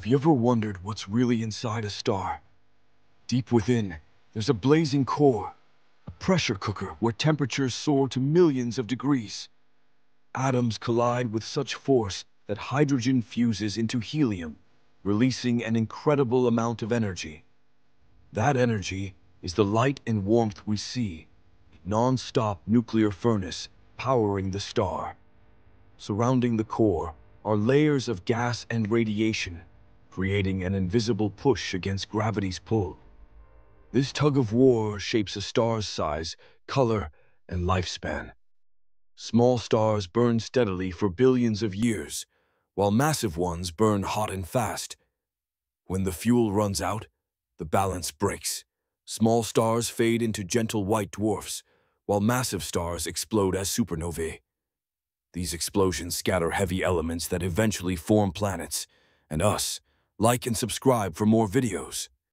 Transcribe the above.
Have you ever wondered what's really inside a star? Deep within, there's a blazing core, a pressure cooker where temperatures soar to millions of degrees. Atoms collide with such force that hydrogen fuses into helium, releasing an incredible amount of energy. That energy is the light and warmth we see, non-stop nuclear furnace powering the star. Surrounding the core are layers of gas and radiation, creating an invisible push against gravity's pull. This tug of war shapes a star's size, color, and lifespan. Small stars burn steadily for billions of years, while massive ones burn hot and fast. When the fuel runs out, the balance breaks. Small stars fade into gentle white dwarfs, while massive stars explode as supernovae. These explosions scatter heavy elements that eventually form planets, and us. Like and subscribe for more videos.